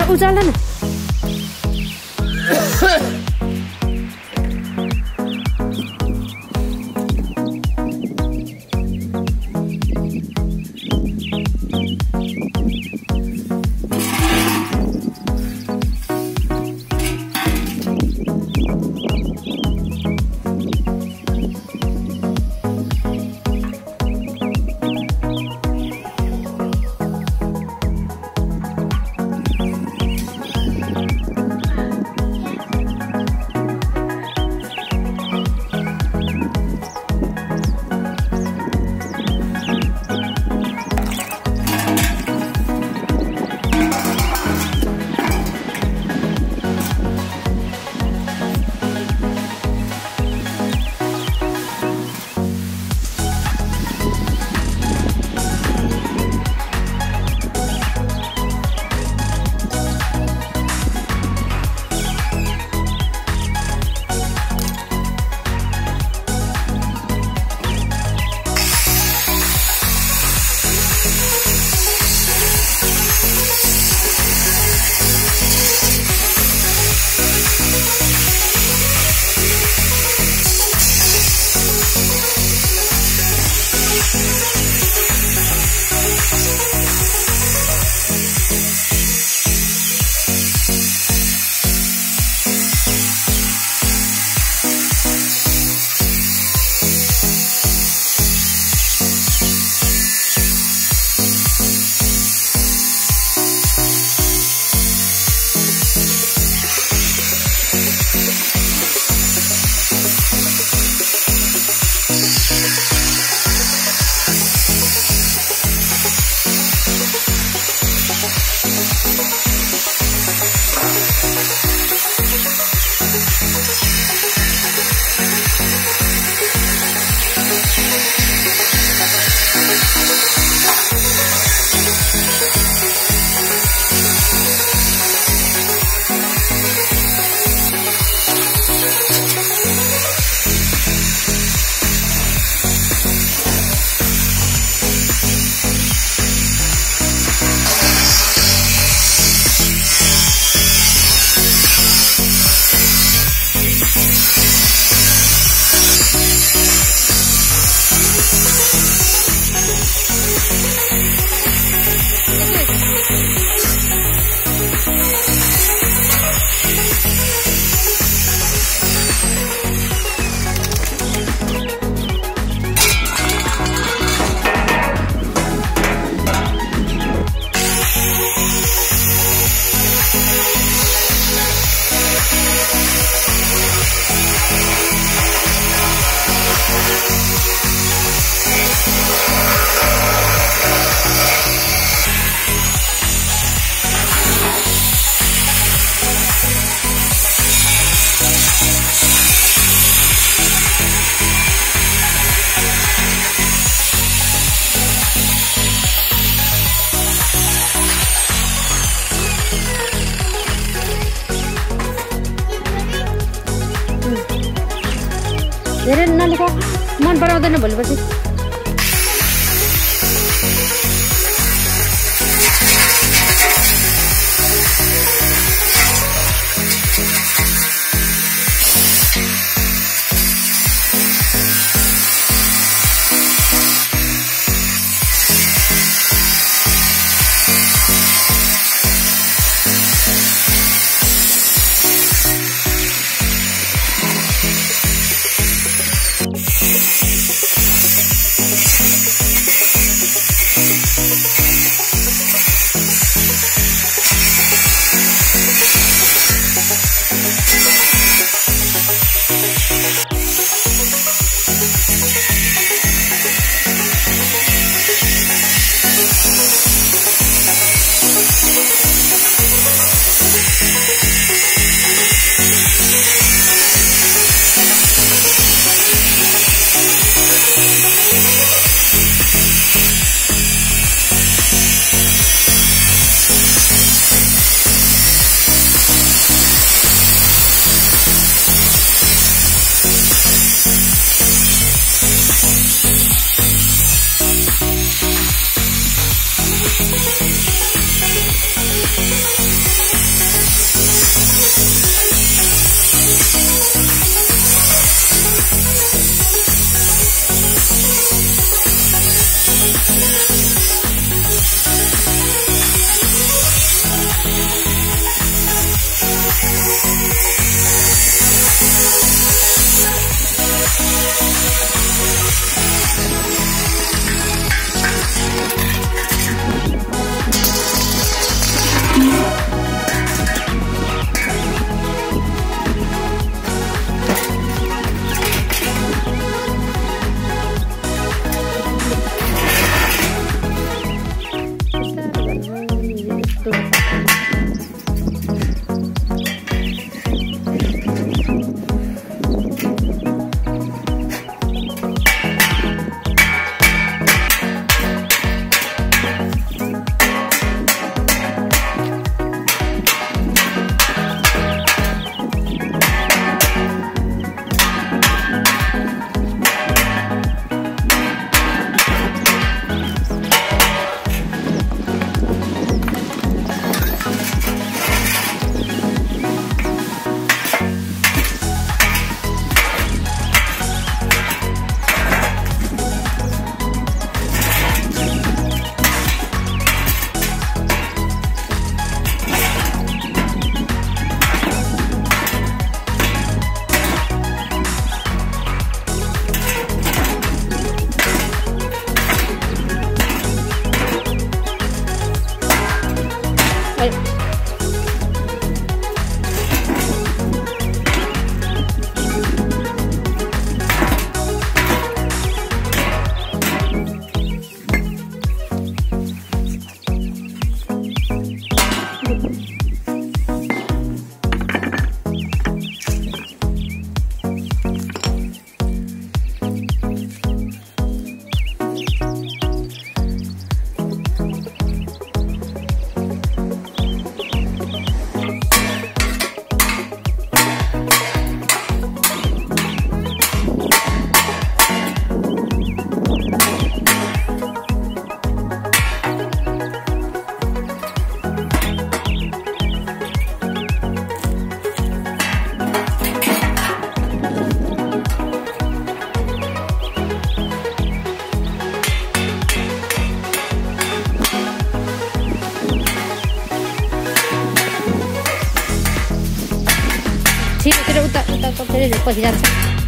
Çabuk uzarlanın. posteriores después girarse.